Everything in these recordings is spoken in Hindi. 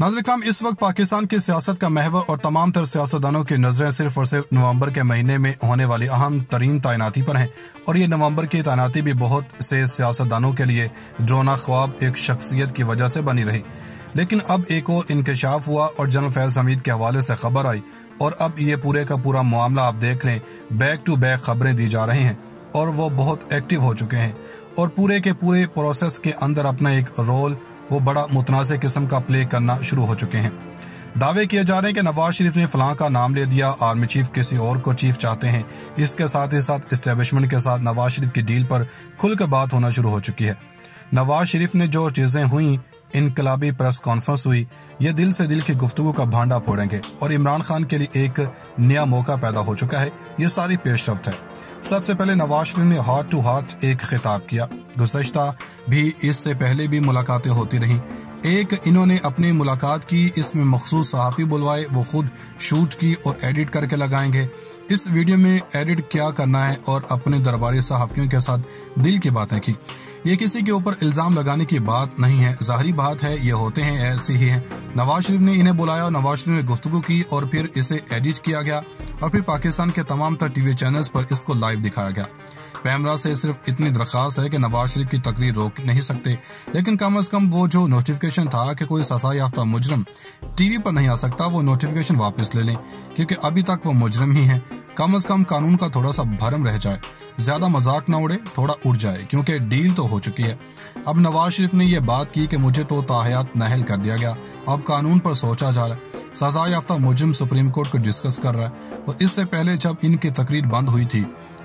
नाजर खाम इस वक्त पाकिस्तान की सियासत का महवर और तमाम तर सियासतदानों की नज़रें सिर्फ़ और सिर्फ़ नवंबर के महीने में होने वाली अहम तरीन तैनाती पर हैं। और ये नवंबर की तैनाती भी बहुत से सियासतदानों के लिए ड्रोना ख्वाब एक शख्सियत की वजह से बनी रही। लेकिन अब एक और इंकशाफ हुआ और जनरल फैज हमीद के हवाले से खबर आई और अब ये पूरे का पूरा मामला आप देख लें, बैक टू बैक खबरें दी जा रही हैं और वो बहुत एक्टिव हो चुके हैं। और पूरे के पूरे प्रोसेस के अंदर अपना एक रोल वो बड़ा मुतनाज़ किस्म का प्ले करना शुरू हो चुके हैं। दावे किए जा रहे हैं कि नवाज़ शरीफ ने फलां का नाम ले दिया। आर्मी चीफ किसी और को चीफ चाहते हैं। इसके साथ ही साथ इस्टेब्लिशमेंट के साथ नवाज़ शरीफ की डील पर खुलकर बात होना शुरू हो चुकी है। नवाज़ शरीफ ने जो चीज़ें हुई, इनकलाबी प्रेस कॉन्फ्रेंस हुई, ये दिल से दिल की गुफ्तगु का भांडा फोड़ेंगे और इमरान खान के लिए एक नया मौका पैदा हो चुका है। ये सारी पेशरफ है। सबसे पहले नवाज़ शरीफ ने हार्ट टू हार्ट एक खिताब किया। गुजशत भी इससे पहले भी मुलाकातें होती रही। एक इन्होंने अपनी मुलाकात की, इसमें मखसूस सहाफ़ी बुलवाए, वो खुद शूट की और एडिट करके लगाएँगे। इस वीडियो में एडिट क्या करना है और अपने दरबारी सहाफ़ियों के साथ दिल की बातें की। ये किसी के ऊपर इल्ज़ाम लगाने की बात नहीं है। जाहरी बात है, ये होते हैं, ऐसे ही हैं। नवाज़ शरीफ ने इन्हें बुलाया और नवाज़ शरीफ ने गुफ्तु की और फिर इसे एडिट किया गया और फिर पाकिस्तान के तमाम तर टीवी चैनल्स पर इसको लाइव दिखाया गया। पैमरा से सिर्फ़ इतनी दरखास्त है कि नवाज़ शरीफ की तकरीर रोक नहीं सकते। लेकिन कम अज कम वो जो नोटिफिकेशन था कि कोई सजा याफ्ता मुजरम टीवी पर नहीं आ सकता, वो नोटिफिकेशन वापस ले लें, क्योंकि अभी तक वो मुजरम ही है। कम अज कम कानून का थोड़ा सा भरम रह जाए। ज़्यादा मज़ाक ना उड़े, थोड़ा उड़ जाए, क्योंकि डील तो हो चुकी है। अब नवाज़ शरीफ ने यह बात की कि मुझे तो ताहयात नहल कर दिया गया। अब कानून पर सोचा जा रहा है। सजा याफ्ता मुजम सुप्रीम कोर्ट को डिस्कस कर रहा है। और इससे पहले जब इनकी तकरीर बंद हुई थी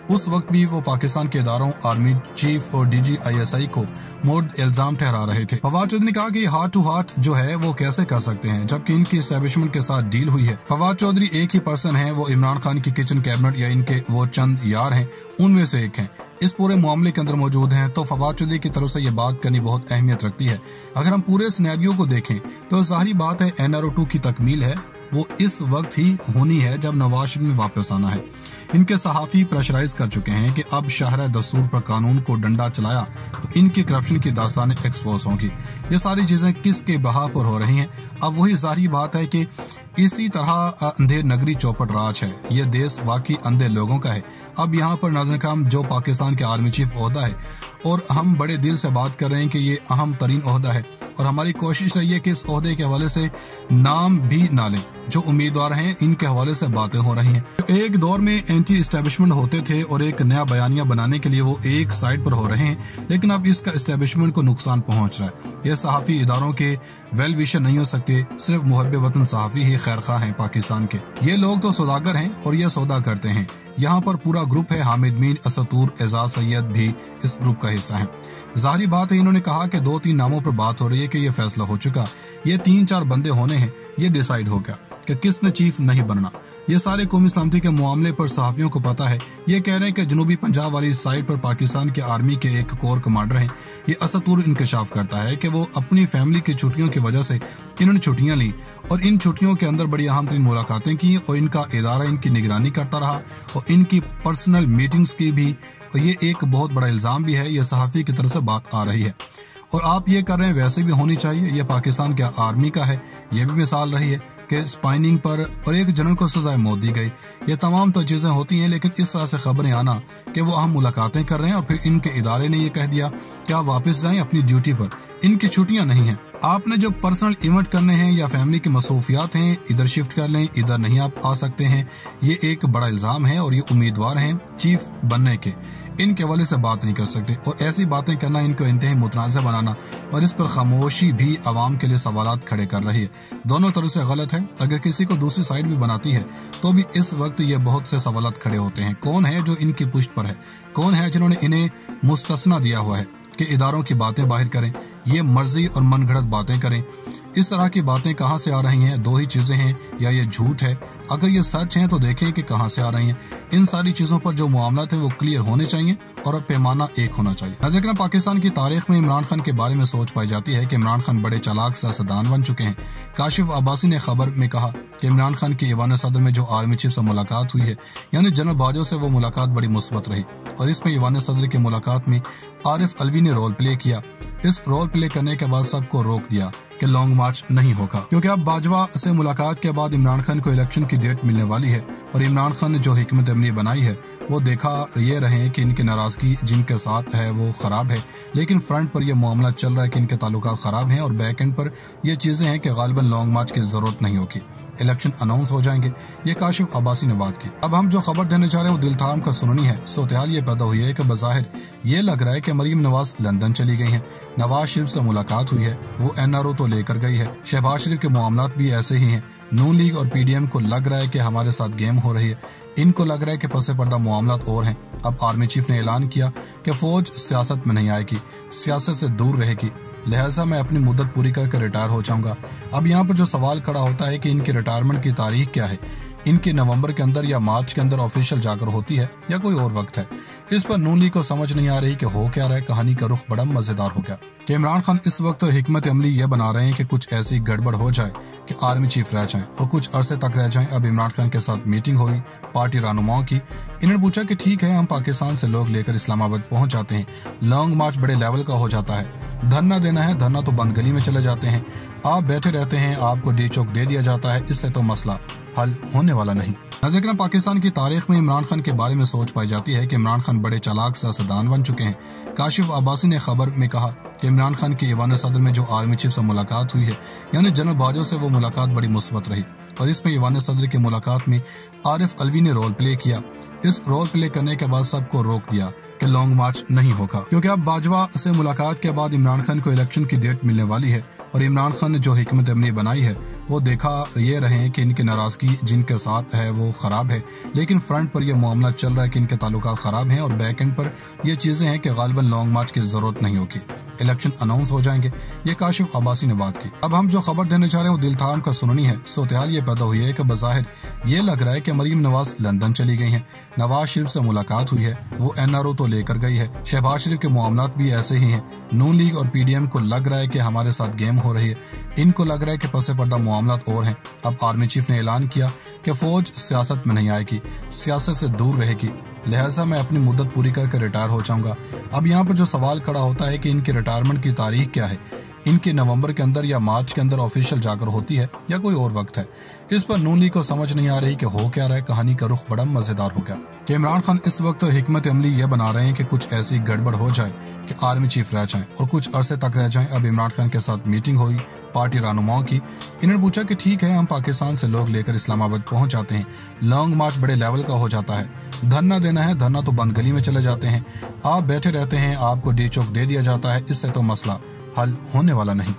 उस वक्त भी वो पाकिस्तान के इदारों, आर्मी चीफ और डीजीआईएसआई को मोड इल्ज़ाम ठहरा रहे थे। फवाद चौधरी ने कहा कि हार्ट टू हार्ट जो है वो कैसे कर सकते हैं, जबकि इनकी स्टेब्लिशमेंट के साथ डील हुई है। फवाद चौधरी एक ही पर्सन है, वो इमरान खान की किचन कैबिनेट या इनके वो चंद यार हैं, उनमें से एक हैं। इस पूरे मामले के अंदर मौजूद हैं तो फवाद चौधरी की तरफ़ से ये बात करनी बहुत अहमियत रखती है। अगर हम पूरे स्नैरियो को देखें तो जाहरी बात है एनआरओ की तकमील है, वो इस वक्त ही होनी है, जब नवाज़ शरीफ में वापस आना है। इनके सहाफ़ी प्रेशराइज कर चुके हैं कि अब शहर दस्तूर पर कानून को डंडा चलाया तो इनकी करप्शन की दास्तान एक्सपोज होंगी। ये सारी चीज़ें किसके बहा पर हो रही हैं? अब वही जारी बात है कि इसी तरह अंधेर नगरी चौपट राज है। ये देश वाकई अंधे लोगों का है। अब यहाँ पर नाजन खाम जो पाकिस्तान के आर्मी चीफ अहदा है और हम बड़े दिल से बात कर रहे हैं कि ये अहम तरीन अहदा है। और हमारी कोशिश रही है कि इस अहदे के हवाले से नाम भी ना लें। जो उम्मीदवार हैं, इनके हवाले से बातें हो रही हैं। एक दौर में एंटी स्टैब्लिशमेंट होते थे और एक नया बयानिया बनाने के लिए वो एक साइड पर हो रहे हैं, लेकिन अब इसका स्टैब्लिशमेंट को नुकसान पहुँच रहा है। ये सहाफ़ी इदारों के वेल विशर नहीं हो सकते, सिर्फ़ मुहब वतन सहाफ़ी ही खैर खा है पाकिस्तान के। ये लोग तो सौदागर हैं और ये सौदा करते हैं। यहाँ पर पूरा ग्रुप है, हामिद मीन असतूर एजाज सैयद भी इस ग्रुप का हिस्सा है। जाहरी बात है, इन्होंने कहा कि दो तीन नामों पर बात हो रही है कि ये फैसला हो चुका। ये तीन चार बंदे होने हैं, ये डिसाइड हो गया कि किसने चीफ नहीं बनना। ये सारे कौमी सलामती के मामले पर सहाफियों को पता है। ये कह रहे हैं कि जनूबी पंजाब वाली साइड पर पाकिस्तान के आर्मी के एक कोर कमांडर हैं। ये असतूर इंकशाफ करता है कि वो अपनी फैमिली की छुट्टियों की वजह से इन्होंने छुट्टियाँ ली और इन छुट्टियों के अंदर बड़ी अहम तीन मुलाकातें की और इनका इदारा इनकी निगरानी करता रहा और इनकी पर्सनल मीटिंग्स की भी और ये एक बहुत बड़ा इल्ज़ाम भी है, ये सहाफ़ी की तरफ़ से बात आ रही है। और आप ये कर रहे हैं, वैसे भी होनी चाहिए यह पाकिस्तान के आर्मी का है, ये भी मिसाल रही है। कि स्पाइनिंग पर और एक जनरल को सजाए मौत दी गई। ये तमाम तो चीज़ें होती हैं, लेकिन इस तरह से खबरें आना कि वो अहम मुलाकातें कर रहे हैं और फिर इनके इदारे ने ये कह दिया कि आप वापस जाएँ अपनी ड्यूटी पर? इनकी छुट्टियाँ नहीं हैं। आपने जो पर्सनल इवेंट करने हैं या फैमिली की मसरूफियात हैं, इधर शिफ्ट कर लें, इधर नहीं आप आ सकते हैं। ये एक बड़ा इल्ज़ाम है और ये उम्मीदवार हैं चीफ बनने के। इनके हवाले से बात नहीं कर सकते और ऐसी बातें करना, इनको इंतहा मुतनाज़ बनाना और इस पर खामोशी भी आवाम के लिए सवाल खड़े कर रही है। दोनों तरह से गलत है। अगर किसी को दूसरी साइड भी बनाती है तो भी इस वक्त ये बहुत से सवाल खड़े होते हैं। कौन है जो इनकी पुष्ट पर है? कौन है जिन्होंने इन्हें मुस्तना दिया हुआ है कि इदारों की बातें बाहर करें, ये मर्ज़ी और मन घड़त बातें करें। इस तरह की बातें कहाँ से आ रही हैं? दो ही चीज़ें हैं, या ये झूठ है? अगर ये सच है तो देखें कि कहाँ से आ रही हैं। इन सारी चीज़ों पर जो मामला थे, वो क्लियर होने चाहिए, और अब पैमाना एक होना चाहिए। नज़र पाकिस्तान की तारीख में इमरान खान के बारे में सोच पाई जाती है कि इमरान खान बड़े चालाक सियासतदान बन चुके हैं। काशिफ अब्बासी ने खबर में कहा कि इमरान खान की ईवान सदर में जो आर्मी चीफ से मुलाकात हुई है, यानी जनरल बाजो से वो मुलाकात बड़ी मुस्बत रही, और इसमें ईवान सदर की मुलाकात में आरिफ अलवी ने रोल प्ले किया। इस रोल प्ले करने के बाद सबको रोक दिया कि लॉन्ग मार्च नहीं होगा। क्योंकि अब बाजवा से मुलाकात के बाद इमरान खान को इलेक्शन की डेट मिलने वाली है और इमरान खान ने जो हिकमत अमली बनाई है, वो देखा ये रहे कि इनकी नाराज़गी जिनके साथ है, वो खराब है। लेकिन फ्रंट पर यह मामला चल रहा है कि इनके ताल्लुक खराब हैं और बैक एंड पर ये चीज़ें हैं कि गालिबन लॉन्ग मार्च की ज़रूरत नहीं होगी। इलेक्शन अनाउंस हो जाएँगे। ये काशिफ अब्बासी ने बात की। अब हम जो खबर देने जा रहे हैं वो दिल थाम का सुननी है। सोत्याल ये पैदा हुई है कि बज़ाहिर ये लग रहा है कि मरीम नवाज़ लंदन चली गई हैं। नवाज़ शरीफ से मुलाकात हुई है। वो एनआरओ तो लेकर गई है। शहबाज शरीफ के मामला भी ऐसे ही हैं। नून लीग और पीडीएम को लग रहा है कि हमारे साथ गेम हो रही है। इनको लग रहा है कि पसे पर्दा मामला और हैं। अब आर्मी चीफ ने ऐलान किया कि फौज सियासत में नहीं आएगी। सियासत से दूर रहेगी। लिहाजा मैं अपनी मुद्दत पूरी करके रिटायर हो जाऊँगा। अब यहाँ पर जो सवाल खड़ा होता है कि इनकी रिटायरमेंट की तारीख क्या है? इनकी नवंबर के अंदर या मार्च के अंदर ऑफिशियल जाकर होती है या कोई और वक्त है। इस पर नून लीग को समझ नहीं आ रही कि हो क्या रहा है। कहानी का रुख बड़ा मज़ेदार हो गया। इमरान खान इस वक्त हिकमत अमली ये बना रहे हैं कि कुछ ऐसी गड़बड़ हो जाए कि आर्मी चीफ रह जाए और कुछ अरसे तक रह जाए। अब इमरान खान के साथ मीटिंग हुई, पार्टी रहनुमाओं की। इन्होंने पूछा कि ठीक है, हम पाकिस्तान से लोग लेकर इस्लामाबाद पहुँच जाते हैं। लॉन्ग मार्च बड़े लेवल का हो जाता है। धरना देना है, धरना तो बंद गली में चले जाते हैं। आप बैठे रहते हैं, आपको डी चौक दे दिया जाता है, इससे तो मसला। हल होने वाला नहीं। नज़र पाकिस्तान की तारीख में इमरान खान के बारे में सोच पाई जाती है कि इमरान खान बड़े चालाक सियासतदान बन चुके हैं। काशिफ अब्बासी ने खबर में कहा कि इमरान खान की ईवान सदर में जो आर्मी चीफ से मुलाकात हुई है, यानी जनरल बाजो से वो मुलाकात बड़ी मुस्बत रही। और इसमें ईवान सदर की मुलाकात में आरिफ अलवी ने रोल प्ले किया। इस रोल प्ले करने के बाद सबको रोक दिया कि लॉन्ग मार्च नहीं होगा। क्योंकि अब बाजवा से मुलाकात के बाद इमरान खान को इलेक्शन की डेट मिलने वाली है और इमरान खान ने जो हिकमत अमली बनाई है वो देखा ये रहे कि इनकी नाराज़गी जिनके साथ है वो खराब है। लेकिन फ्रंट पर यह मामला चल रहा है कि इनके ताल्लुक खराब हैं और बैक एंड पर ये चीज़ें हैं कि गालिबन लॉन्ग मार्च की ज़रूरत नहीं होगी। इलेक्शन अनाउंस हो जाएँगे। ये काशिफ अब्बासी ने बात की। अब हम जो खबर देने चाह रहे हैं वो दिल थाम का सुननी है। सोत्याल ये पैदा हुई है कि बज़ाहिर ये लग रहा है कि मरीम नवाज़ लंदन चली गई हैं। नवाज़ शरीफ से मुलाकात हुई है। वो एनआरओ तो लेकर गई है। शहबाज शरीफ के मामला भी ऐसे ही हैं। नून लीग और पीडीएम को लग रहा है कि हमारे साथ गेम हो रही है। इनको लग रहा है कि पसे पर्दा मामला और हैं। अब आर्मी चीफ ने ऐलान किया कि फौज सियासत में नहीं आएगी, सियासत से दूर रहेगी। लिहाजा मैं अपनी मुद्दत पूरी करके रिटायर हो जाऊँगा। अब यहाँ पर जो सवाल खड़ा होता है कि इनकी रिटायरमेंट की तारीख क्या है? इनकी नवंबर के अंदर या मार्च के अंदर ऑफिशियल जाकर होती है या कोई और वक्त है। इस पर नून लीग को समझ नहीं आ रही कि हो क्या रहा है। कहानी का रुख बड़ा मज़ेदार हो गया। कि इमरान खान इस वक्त हिकमत अमली ये बना रहे हैं कि कुछ ऐसी गड़बड़ हो जाए कि आर्मी चीफ रह जाए और कुछ अरसे तक रह जाए। अब इमरान खान के साथ मीटिंग हुई, पार्टी रहनुमाओं की। इन्होंने पूछा कि ठीक है, हम पाकिस्तान से लोग लेकर इस्लामाबाद पहुँच जाते हैं। लॉन्ग मार्च बड़े लेवल का हो जाता है। धरना देना है, धरना तो बंद गली में चले जाते हैं। आप बैठे रहते हैं, आपको डी चौक दे दिया जाता है, इससे तो मसला। हल होने वाला नहीं।